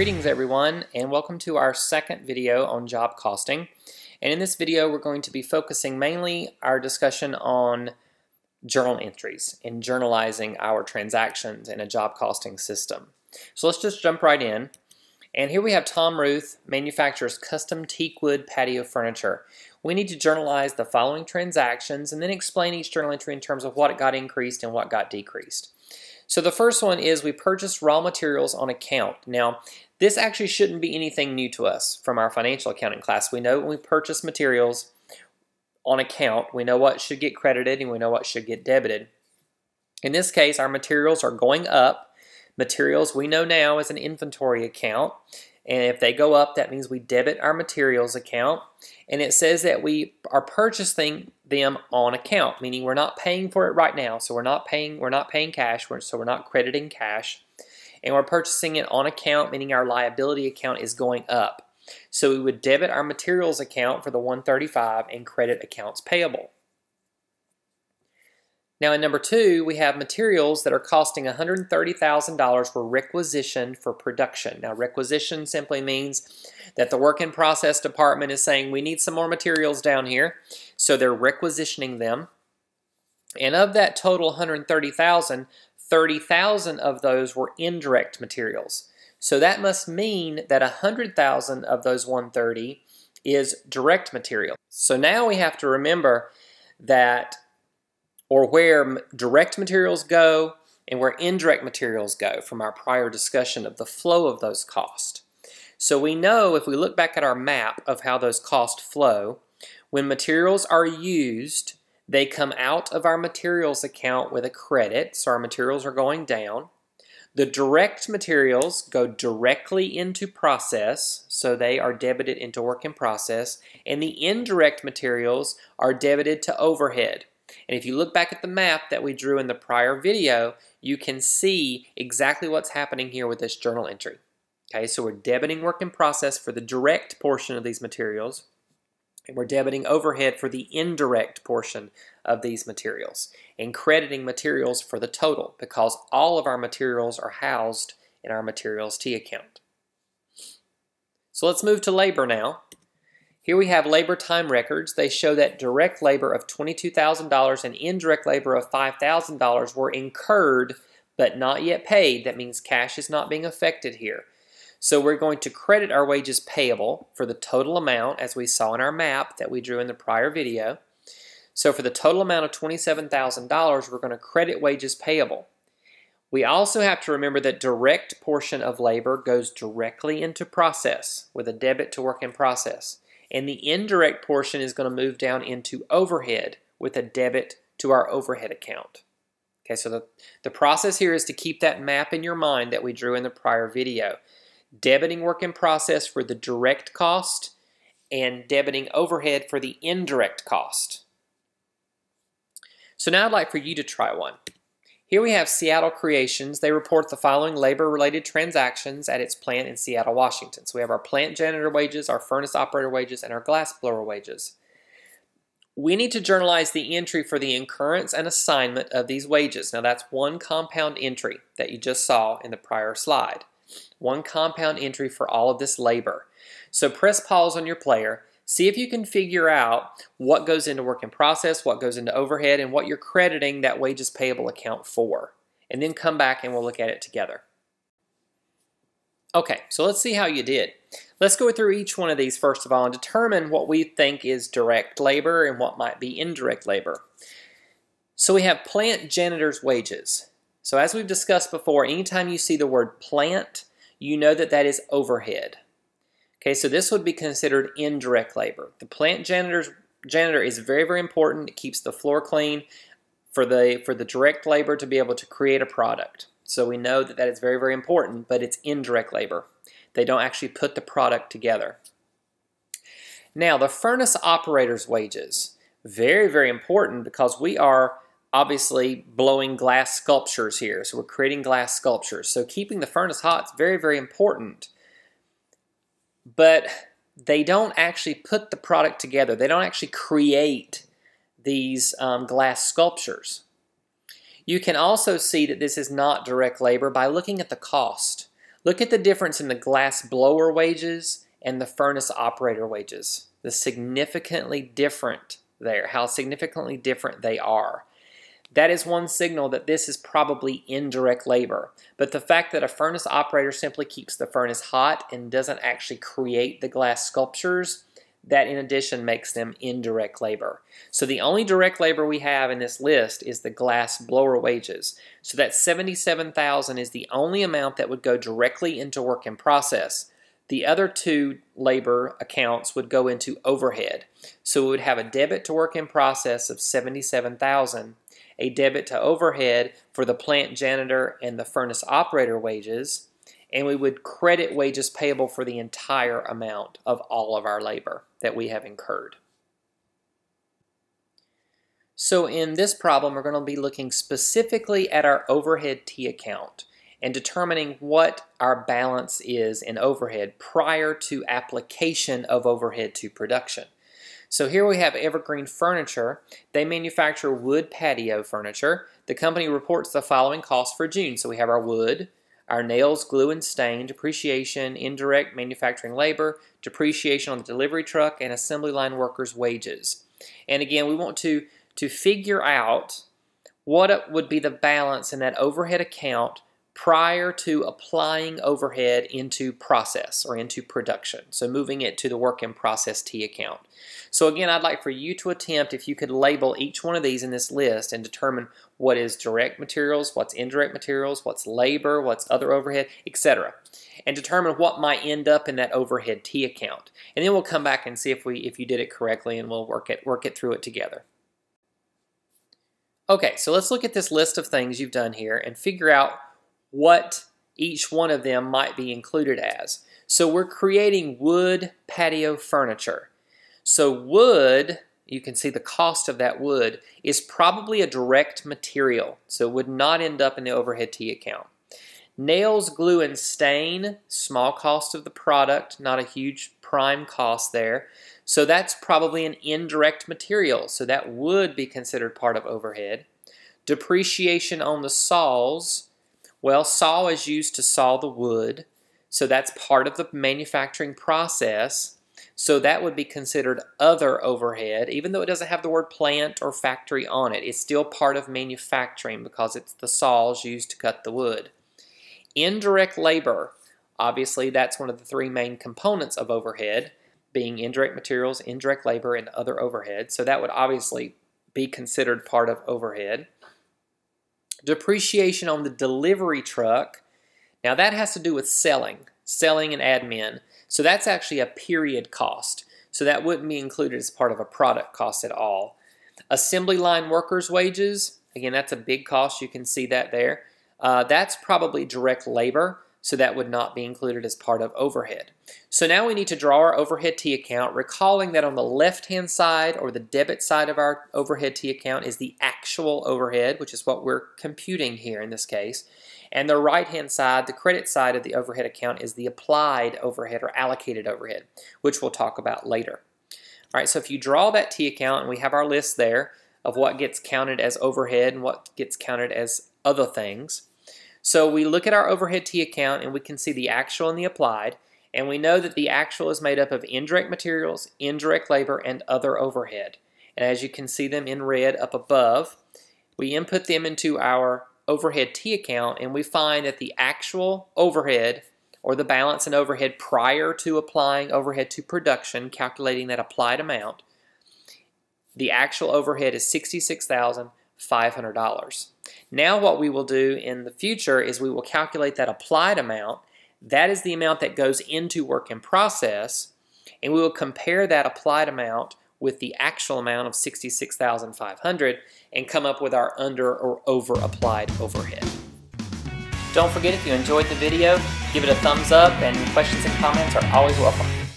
Greetings everyone and welcome to our second video on job costing. And in this video we're going to be focusing mainly our discussion on journal entries and journalizing our transactions in a job costing system. So let's just jump right in. And here we have Tom Ruth, manufactures custom teak wood patio furniture. We need to journalize the following transactions and then explain each journal entry in terms of what got increased and what got decreased. So the first one is we purchased raw materials on account. Now, this actually shouldn't be anything new to us from our financial accounting class. We know when we purchase materials on account, we know what should get credited and we know what should get debited. In this case, our materials are going up. Materials we know now is an inventory account. And if they go up, that means we debit our materials account. And it says that we are purchasing them on account, meaning we're not paying for it right now. So we're not paying, we're not paying cash, so we're not crediting cash. And we're purchasing it on account, meaning our liability account is going up. So we would debit our materials account for the 135 and credit accounts payable. Now in number two, we have materials that are costing $130,000 were requisitioned for production. Now requisition simply means that the work in process department is saying we need some more materials down here. So they're requisitioning them. And of that total 130,000, 30,000 of those were indirect materials. So that must mean that 100,000 of those 130 is direct material. So now we have to remember that or where direct materials go and where indirect materials go from our prior discussion of the flow of those costs. So we know if we look back at our map of how those costs flow, when materials are used, they come out of our materials account with a credit, so our materials are going down. The direct materials go directly into process, so they are debited into work in process, and the indirect materials are debited to overhead. And if you look back at the map that we drew in the prior video, you can see exactly what's happening here with this journal entry. Okay, so we're debiting work in process for the direct portion of these materials, and we're debiting overhead for the indirect portion of these materials, and crediting materials for the total because all of our materials are housed in our materials T account. So let's move to labor now. Here we have labor time records. They show that direct labor of $22,000 and indirect labor of $5,000 were incurred but not yet paid. That means cash is not being affected here. So we're going to credit our wages payable for the total amount as we saw in our map that we drew in the prior video. So for the total amount of $27,000, we're going to credit wages payable. We also have to remember that direct portion of labor goes directly into process with a debit to work in process and the indirect portion is going to move down into overhead with a debit to our overhead account. Okay, so the, the process here is to keep that map in your mind that we drew in the prior video. Debiting work in process for the direct cost and debiting overhead for the indirect cost. So now I'd like for you to try one. Here we have Seattle Creations. They report the following labor-related transactions at its plant in Seattle, Washington. So we have our plant janitor wages, our furnace operator wages, and our glass blower wages. We need to journalize the entry for the incurrence and assignment of these wages. Now that's one compound entry that you just saw in the prior slide. One compound entry for all of this labor. So press pause on your player See if you can figure out what goes into work in process, what goes into overhead, and what you're crediting that wages payable account for. And then come back and we'll look at it together. Okay, so let's see how you did. Let's go through each one of these first of all and determine what we think is direct labor and what might be indirect labor. So we have plant janitor's wages. So as we've discussed before, anytime you see the word plant, you know that that is overhead. Okay, so this would be considered indirect labor. The plant janitor's janitor is very, very important. It keeps the floor clean for the, for the direct labor to be able to create a product. So we know that that is very, very important, but it's indirect labor. They don't actually put the product together. Now, the furnace operator's wages, very, very important because we are obviously blowing glass sculptures here. So we're creating glass sculptures. So keeping the furnace hot is very, very important but they don't actually put the product together. They don't actually create these um, glass sculptures. You can also see that this is not direct labor by looking at the cost. Look at the difference in the glass blower wages and the furnace operator wages. The significantly different there, how significantly different they are. That is one signal that this is probably indirect labor. But the fact that a furnace operator simply keeps the furnace hot and doesn't actually create the glass sculptures, that in addition makes them indirect labor. So the only direct labor we have in this list is the glass blower wages. So that 77,000 is the only amount that would go directly into work in process. The other two labor accounts would go into overhead. So we would have a debit to work in process of 77,000, a debit to overhead for the plant janitor and the furnace operator wages, and we would credit wages payable for the entire amount of all of our labor that we have incurred. So in this problem, we're going to be looking specifically at our overhead T account and determining what our balance is in overhead prior to application of overhead to production. So here we have Evergreen Furniture. They manufacture wood patio furniture. The company reports the following costs for June. So we have our wood, our nails, glue, and stain, depreciation, indirect manufacturing labor, depreciation on the delivery truck, and assembly line workers' wages. And again, we want to, to figure out what would be the balance in that overhead account prior to applying overhead into process or into production. So moving it to the work in process T account. So again, I'd like for you to attempt if you could label each one of these in this list and determine what is direct materials, what's indirect materials, what's labor, what's other overhead, etc. And determine what might end up in that overhead T account. And then we'll come back and see if we if you did it correctly and we'll work it work it through it together. Okay, so let's look at this list of things you've done here and figure out what each one of them might be included as. So we're creating wood patio furniture. So wood, you can see the cost of that wood, is probably a direct material. So it would not end up in the overhead T account. Nails, glue, and stain, small cost of the product, not a huge prime cost there. So that's probably an indirect material. So that would be considered part of overhead. Depreciation on the saws, well, saw is used to saw the wood, so that's part of the manufacturing process. So that would be considered other overhead, even though it doesn't have the word plant or factory on it. It's still part of manufacturing because it's the saws used to cut the wood. Indirect labor, obviously that's one of the three main components of overhead, being indirect materials, indirect labor, and other overhead. So that would obviously be considered part of overhead. Depreciation on the delivery truck. Now that has to do with selling, selling and admin. So that's actually a period cost. So that wouldn't be included as part of a product cost at all. Assembly line workers' wages, again, that's a big cost. You can see that there. Uh, that's probably direct labor so that would not be included as part of overhead. So now we need to draw our overhead T account, recalling that on the left-hand side or the debit side of our overhead T account is the actual overhead, which is what we're computing here in this case. And the right-hand side, the credit side of the overhead account is the applied overhead or allocated overhead, which we'll talk about later. All right, so if you draw that T account, and we have our list there of what gets counted as overhead and what gets counted as other things, so we look at our overhead T account and we can see the actual and the applied, and we know that the actual is made up of indirect materials, indirect labor, and other overhead. And as you can see them in red up above, we input them into our overhead T account and we find that the actual overhead or the balance in overhead prior to applying overhead to production, calculating that applied amount, the actual overhead is $66,500. Now what we will do in the future is we will calculate that applied amount. That is the amount that goes into work in process, and we will compare that applied amount with the actual amount of 66,500 and come up with our under or over applied overhead. Don't forget if you enjoyed the video, give it a thumbs up and questions and comments are always welcome.